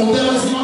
Opération